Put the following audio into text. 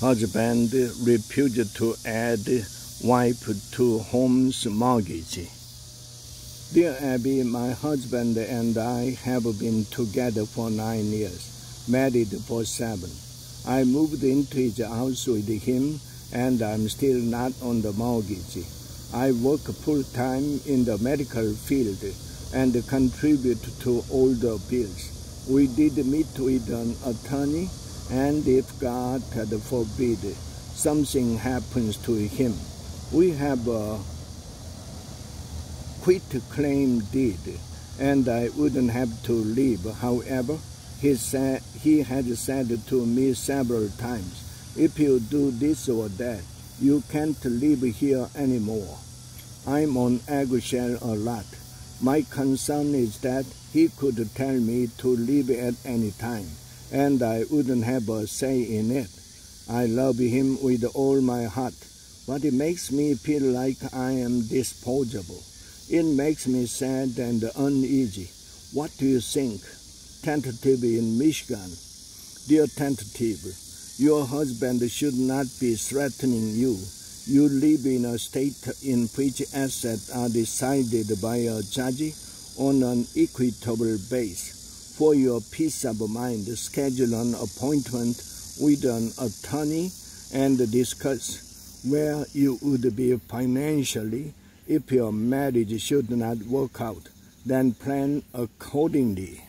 husband refused to add wife to home's mortgage. Dear Abby, my husband and I have been together for nine years, married for seven. I moved into his house with him and I'm still not on the mortgage. I work full time in the medical field and contribute to all the bills. We did meet with an attorney and if God had forbid something happens to him, we have a quit claim deed and I wouldn't have to leave. However, he said he had said to me several times, if you do this or that, you can't live here anymore. I'm on eggshell a lot. My concern is that he could tell me to leave at any time and I wouldn't have a say in it. I love him with all my heart, but it makes me feel like I am disposable. It makes me sad and uneasy. What do you think? Tentative in Michigan. Dear Tentative, your husband should not be threatening you. You live in a state in which assets are decided by a judge on an equitable basis for your peace of mind, schedule an appointment with an attorney and discuss where you would be financially if your marriage should not work out. Then plan accordingly.